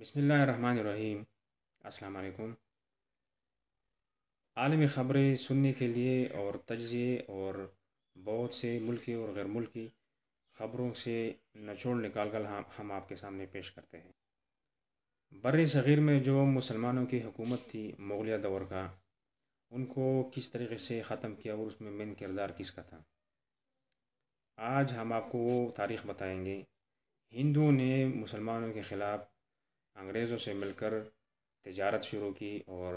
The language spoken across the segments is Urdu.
بسم اللہ الرحمن الرحیم۔ السلام علیکم۔ عالمی خبریں سننے کے لیے اور تجزیے اور بہت سے ملکی اور غیر ملکی خبروں سے نچوڑ نکال کر ہم آپ کے سامنے پیش کرتے ہیں۔ بر صغیر میں جو مسلمانوں کی حکومت تھی، مغلیہ دور کا، ان کو کس طریقے سے ختم کیا اور اس میں مین کردار کس کا تھا؟ آج ہم آپ کو وہ تاریخ بتائیں گے۔ ہندوؤں نے مسلمانوں کے خلاف انگریزوں سے مل کر تجارت شروع کی اور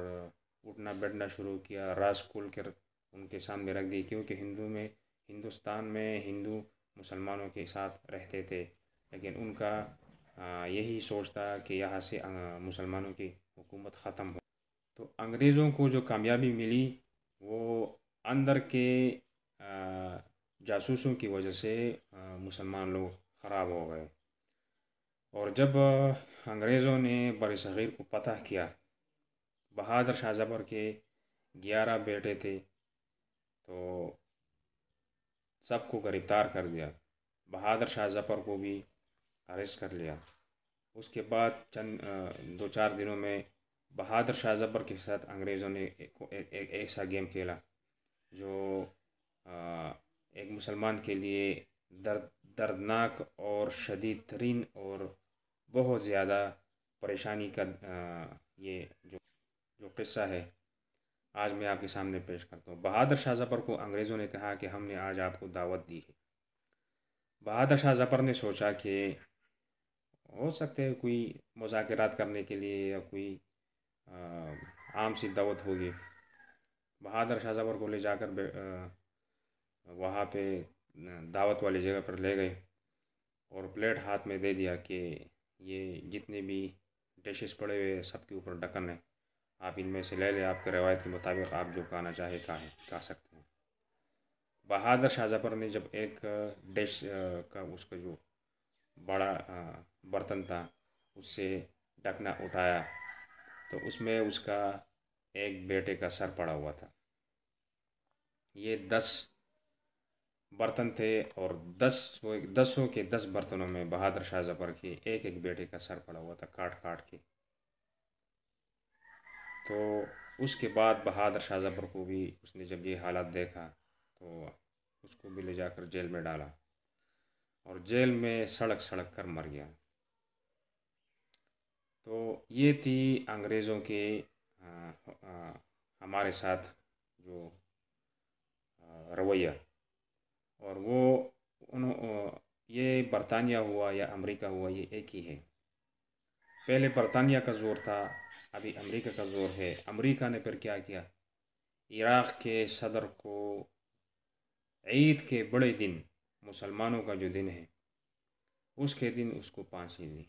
اٹھنا بیٹھنا شروع کیا، راز کھول کر ان کے سامنے رکھ دی، کیونکہ ہندو میں، ہندوستان میں ہندو مسلمانوں کے ساتھ رہتے تھے۔ لیکن ان کا یہی سوچ تھا کہ یہاں سے مسلمانوں کی حکومت ختم ہو۔ تو انگریزوں کو جو کامیابی ملی، وہ اندر کے جاسوسوں کی وجہ سے مسلمان لوگ خراب ہو گئے۔ اور جب انگریزوں نے بر صغیر کو پتہ کیا، بہادر شاہ زبر کے گیارہ بیٹے تھے، تو سب کو گرفتار کر دیا۔ بہادر شاہ ظفر کو بھی اریسٹ کر لیا۔ اس کے بعد چند، دو چار دنوں میں بہادر شاہ ظفر کے ساتھ انگریزوں نے ایک ایسا گیم کھیلا، جو ایک مسلمان کے لیے درد، دردناک اور شدید ترین اور بہت زیادہ پریشانی کا یہ جو جو قصہ ہے، آج میں آپ کے سامنے پیش کرتا ہوں۔ بہادر شاہ ظفر کو انگریزوں نے کہا کہ ہم نے آج آپ کو دعوت دی ہے۔ بہادر شاہ ظفر نے سوچا کہ ہو سکتے ہے کوئی مذاکرات کرنے کے لیے یا کوئی عام سی دعوت ہوگی۔ بہادر شاہ ظفر کو لے جا کر وہاں پہ دعوت والی جگہ پر لے گئے اور پلیٹ ہاتھ میں دے دیا کہ یہ جتنے بھی ڈشز پڑے ہوئے سب کے اوپر ڈکن ہے۔ آپ ان میں سے لے لیں، آپ کے روایت کے مطابق آپ جو کھانا چاہے کھائیں کھا سکتے ہیں۔ بہادر شاہ ظفر نے جب ایک ڈش کا اس کا جو بڑا برتن تھا، اس سے ڈکنا اٹھایا، تو اس میں اس کا ایک بیٹے کا سر پڑا ہوا تھا۔ یہ دس برتن تھے اور دس دسوں کے دس برتنوں میں بہادر شاہ ظفر کے ایک ایک بیٹے کا سر پڑا ہوا تھا، کاٹ کاٹ کے۔ تو اس کے بعد بہادر شاہ ظفر کو بھی اس نے جب یہ حالات دیکھا تو اس کو بھی لے جا کر جیل میں ڈالا اور جیل میں سڑک سڑک کر مر گیا۔ تو یہ تھی انگریزوں کے ہمارے ساتھ جو رویہ۔ اور وہ انہوں یہ برطانیہ ہوا یا امریکہ ہوا، یہ ایک ہی ہے۔ پہلے برطانیہ کا زور تھا، ابھی امریکہ کا زور ہے۔ امریکہ نے پھر کیا کیا؟ عراق کے صدر کو عید کے بڑے دن، مسلمانوں کا جو دن ہے، اس کے دن اس کو پانسی دی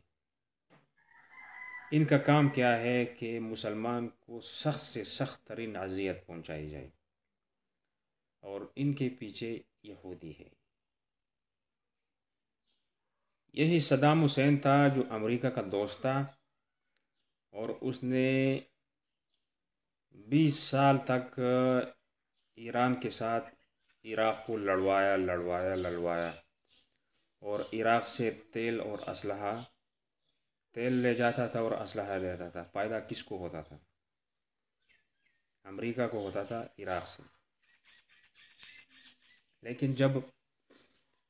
ان کا کام کیا ہے کہ مسلمان کو سخت سے سخت ترین اذیت پہنچائی جائے۔ اور ان کے پیچھے یہودی ہے۔ یہی صدام حسین تھا جو امریکہ کا دوست تھا اور اس نے بیس سال تک ایران کے ساتھ عراق کو لڑوایا لڑوایا لڑوایا اور عراق سے تیل اور اسلحہ، تیل لے جاتا تھا اور اسلحہ لے جاتا تھا۔ فائدہ کس کو ہوتا تھا؟ امریکہ کو ہوتا تھا، عراق سے۔ لیکن جب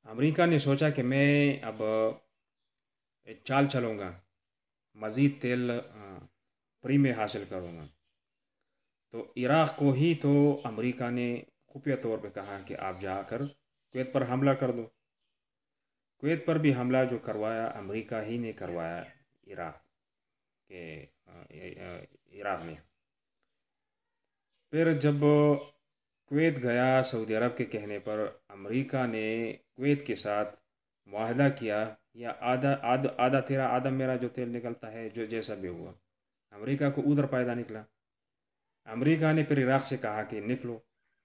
امریکہ نے سوچا کہ میں اب چال چلوں گا، مزید تیل فری میں حاصل کروں گا، تو عراق کو ہی تو امریکہ نے خفیہ طور پہ کہا کہ آپ جا کر کویت پر حملہ کر دو۔ کویت پر بھی حملہ جو کروایا، امریکہ ہی نے کروایا عراق کے عراق نے۔ پھر جب کویت گیا سعودی عرب کے کہنے پر امریکہ نے کویت کے ساتھ معاہدہ کیا، یا آدھا آدھا آدھا تیرا، آدھا میرا جو تیل نکلتا ہے، جو جیسا بھی ہوا۔ امریکہ کو ادھر پیدا نکلا۔ امریکہ نے پھر عراق سے کہا کہ نکلو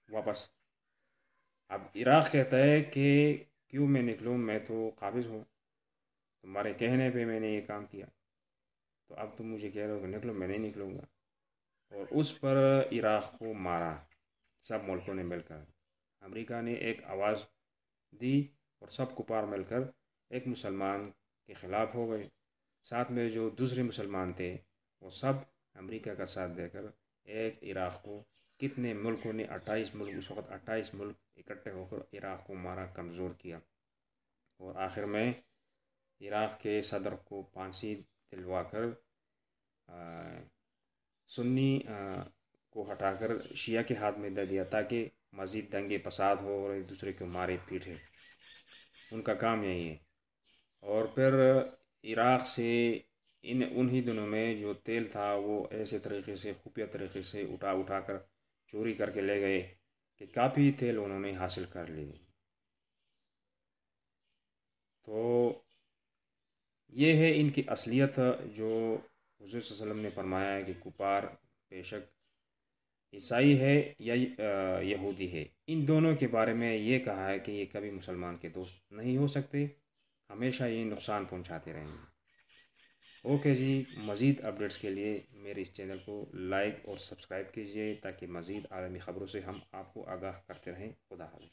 واپس۔ اب عراق کہتا ہے کہ کیوں میں نکلوں؟ میں تو قابض ہوں۔ تمہارے کہنے پہ میں نے یہ کام کیا۔ تو اب تم مجھے کہہ رہے ہو کہ نکلو، میں نہیں نکلوں گا۔ اور اس پر عراق کو مارا۔ سب ملکوں نے مل کر۔ امریکہ نے ایک آواز دی اور سب کپار مل کر ایک مسلمان کے خلاف ہو گئے۔ ساتھ میں جو دوسرے مسلمان تھے، وہ سب امریکہ کا ساتھ دے کر ایک عراق کو، کتنے ملکوں نے اٹھائیس ملک، اس وقت اٹھائیس ملک اکٹھے ہو کر عراق کو مارا، کمزور کیا۔ اور آخر میں عراق کے صدر کو پھانسی دلوا کر سنی کو ہٹا کر شیعہ کے ہاتھ میں دے دیا تاکہ مزید دنگے فساد ہو اور ایک دوسرے کو مارے پیٹے ان کا کام یہی ہے۔ اور پھر عراق سے ان انہی دنوں میں جو تیل تھا وہ ایسے طریقے سے، خفیہ طریقے سے اٹھا اٹھا کر چوری کر کے لے گئے کہ کافی تیل انہوں نے حاصل کر لی تو یہ ہے ان کی اصلیت جو حضور صلی اللہ علیہ وسلم نے فرمایا ہے کہ کپار بیشک عیسائی ہے یا یہودی ہے؟ ان دونوں کے بارے میں یہ کہا ہے کہ یہ کبھی مسلمان کے دوست نہیں ہو سکتے۔ ہمیشہ یہ نقصان پہنچاتے رہیں گے۔ اوکے جی مزید اپڈیٹس کے لیے میرے اس چینل کو لائک اور سبسکرائب کیجیے تاکہ مزید عالمی خبروں سے ہم آپ کو آگاہ کرتے رہیں۔ خدا حافظ۔